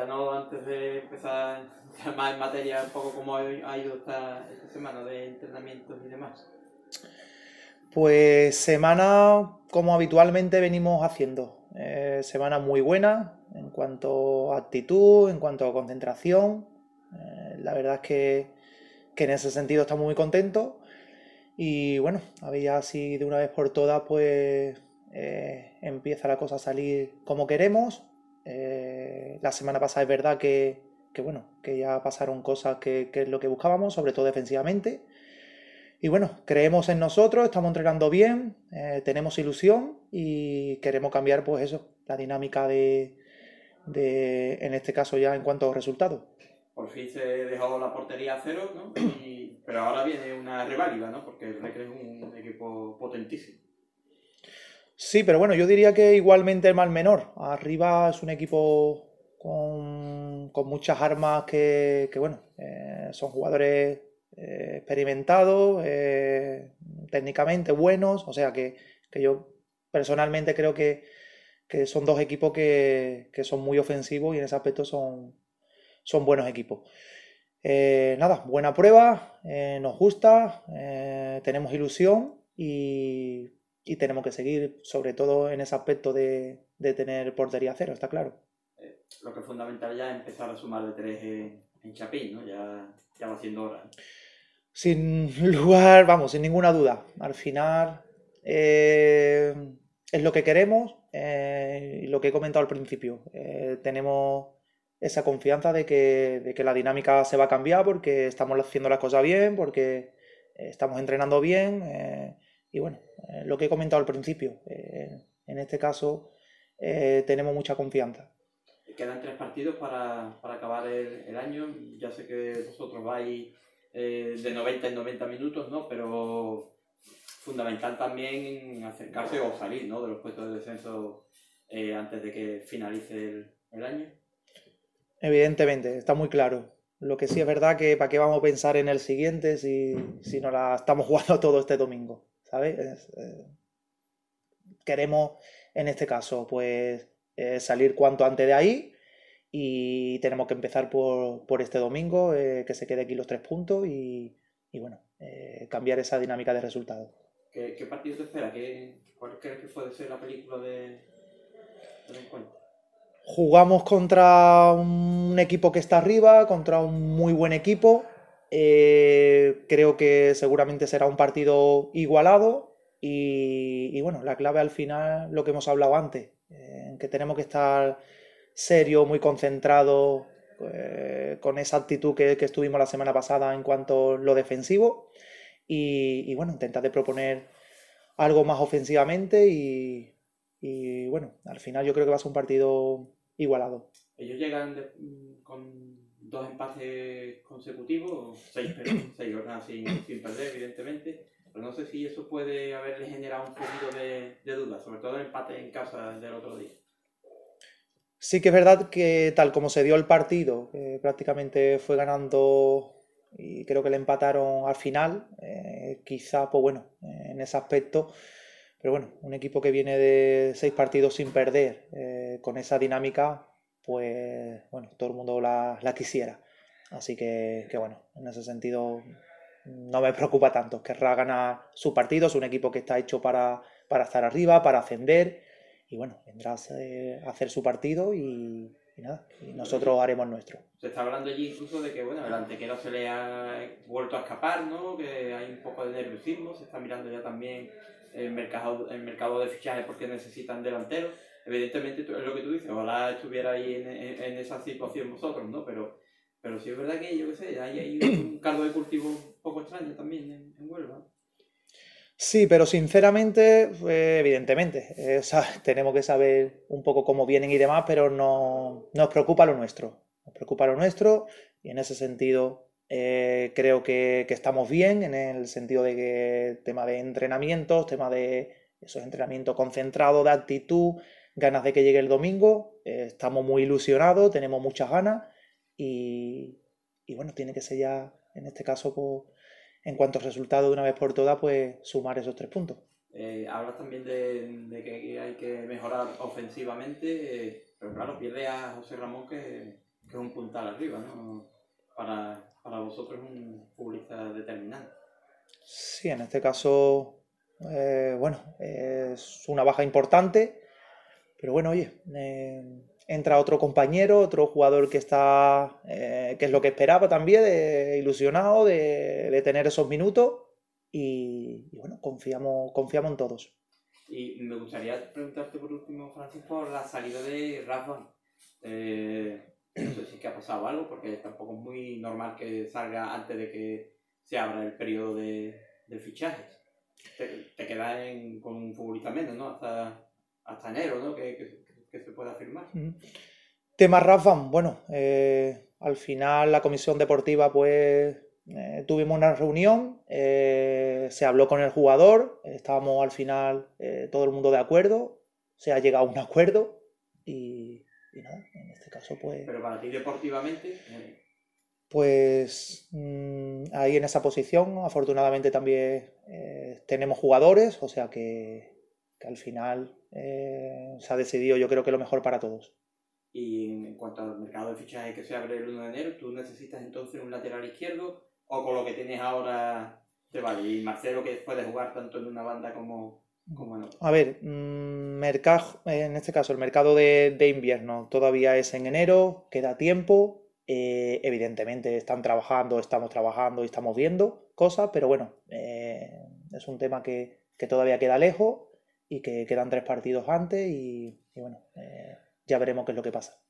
Cuéntanos antes de empezar más en materia un poco cómo ha ido esta, semana de entrenamientos y demás. Pues semana como habitualmente venimos haciendo. Eh, semana muy buena en cuanto a actitud, en cuanto a concentración. Eh, la verdad es que, que, en ese sentido estamos muy contentos. Y bueno, había así de una vez por todas, pues eh, empieza la cosa a salir como queremos. La semana pasada es verdad que, que, bueno, que ya pasaron cosas que, que es lo que buscábamos, sobre todo defensivamente. Y bueno, creemos en nosotros, estamos entrenando bien, eh, tenemos ilusión y queremos cambiar pues eso, la dinámica de, de, en este caso ya en cuanto a resultados. Por fin se dejó la portería a cero, ¿no? pero ahora viene una reválida, ¿no? Porque el Recre es un equipo potentísimo. Sí, pero bueno, yo diría que igualmente el mal menor. Arriba es un equipo con, con muchas armas que, que bueno, eh, son jugadores eh, experimentados, eh, técnicamente buenos, o sea que, yo personalmente creo que, son dos equipos que, son muy ofensivos y en ese aspecto son, son buenos equipos. Nada, buena prueba, nos gusta, tenemos ilusión y, tenemos que seguir, sobre todo en ese aspecto de, tener portería cero, está claro. lo que es fundamental ya es empezar a sumar de tres en, Chapín, ¿no? Ya, ya va siendo hora. Sin lugar, vamos, sin ninguna duda. Al final eh, es lo que queremos eh, y lo que he comentado al principio. Eh, tenemos esa confianza de que, de que, la dinámica se va a cambiar porque estamos haciendo las cosas bien, porque estamos entrenando bien. Y bueno, lo que he comentado al principio. en este caso tenemos mucha confianza. Quedan tres partidos para, para acabar el, el año. Ya sé que vosotros vais eh, de 90 en 90 minutos, ¿no? Pero fundamental también acercarse o salir, ¿no? De los puestos de descenso eh, antes de que finalice el, año. Evidentemente, está muy claro. Lo que sí es verdad que para qué vamos a pensar en el siguiente si, si no la estamos jugando todo este domingo, ¿sabes? Eh, queremos, en este caso, pues salir cuanto antes de ahí y tenemos que empezar por, por este domingo, eh, que se quede aquí los tres puntos y, y bueno, eh, cambiar esa dinámica de resultados. ¿Qué, ¿Qué, partido te espera? ¿Qué, ¿Cuál crees que puede ser la película de, del encuentro? Jugamos contra un equipo que está arriba, contra un muy buen equipo. Eh, creo que seguramente será un partido igualado y, bueno, la clave al final, lo que hemos hablado antes, en que tenemos que estar serio, muy concentrado, eh, con esa actitud que, estuvimos la semana pasada en cuanto a lo defensivo. Y, bueno, intentar de proponer algo más ofensivamente y, bueno, al final yo creo que va a ser un partido igualado. Ellos llegan con dos empates consecutivos, seis, seis jornadas sin, perder, evidentemente. Pero no sé si eso puede haberle generado un poquito de, de duda, sobre todo el empate en casa del otro día. Sí que es verdad que tal como se dio el partido, prácticamente fue ganando y creo que le empataron al final, eh, quizá, pues bueno, en ese aspecto, pero bueno, un equipo que viene de seis partidos sin perder, eh, con esa dinámica, pues bueno, todo el mundo la, quisiera. Así que, que, bueno, en ese sentido no me preocupa tanto. Querrá ganar su partido, es un equipo que está hecho para, para estar arriba, para ascender y bueno, vendrá a hacer su partido y, nada, y nosotros haremos nuestro. Se está hablando allí incluso de que bueno, el antequero se le ha vuelto a escapar, ¿no? que hay un poco de nerviosismo, se está mirando ya también el mercado, el mercado de fichajes porque necesitan delanteros. Evidentemente es lo que tú dices, ojalá estuviera ahí en, en, esa situación vosotros, ¿no? Pero, pero sí es verdad que yo qué sé, hay, hay un caldo de cultivo un poco extraño también en, en Huelva. Sí, pero sinceramente, pues, evidentemente, eh, tenemos que saber un poco cómo vienen y demás, pero no nos preocupa lo nuestro. Nos preocupa lo nuestro y en ese sentido eh, creo que, estamos bien, en el sentido de que tema de entrenamientos, tema de esos entrenamientos concentrados, de actitud, ganas de que llegue el domingo, eh, estamos muy ilusionados, tenemos muchas ganas y, y bueno, tiene que ser ya, en este caso, pues en cuanto a resultado de una vez por todas, pues sumar esos tres puntos. Eh, hablas también de, que hay que mejorar ofensivamente, eh, pero claro, pierde a José Ramón que, es un puntal arriba, ¿no? Para, para vosotros es un futbolista determinante. Sí, en este caso, eh, bueno, es una baja importante, pero bueno, oye, eh, entra otro compañero, otro jugador que está, eh, que es lo que esperaba también, de, ilusionado de, tener esos minutos y, bueno, confiamos, confiamos en todos. Y me gustaría preguntarte por último, Francis, por la salida de Rafa. Eh, no sé si es que ha pasado algo, porque tampoco es muy normal que salga antes de que se abra el periodo de, fichajes. Te, te quedas con un futbolista menos, ¿no? Hasta, hasta enero, ¿no? Que, se pueda firmar. Tema Rafa, bueno, eh, al final la comisión deportiva pues eh, tuvimos una reunión, eh, se habló con el jugador, estábamos al final todo el mundo de acuerdo, se ha llegado a un acuerdo y, nada, en este caso pues... Pero para ti deportivamente... Pues mm, ahí en esa posición, afortunadamente también tenemos jugadores, o sea que, que al final se ha decidido yo creo que lo mejor para todos. Y en cuanto al mercado de fichajes que se abre el 1 de enero, ¿tú necesitas entonces un lateral izquierdo o con lo que tienes ahora te vale? Y Marcelo que puede jugar tanto en una banda como, como en otra. A ver, mm, mercado, en este caso el mercado de, invierno todavía es en enero, queda tiempo. Eh, evidentemente están trabajando, estamos trabajando y estamos viendo cosas, pero bueno, eh, es un tema que, todavía queda lejos y que quedan tres partidos antes y, bueno, eh, ya veremos qué es lo que pasa.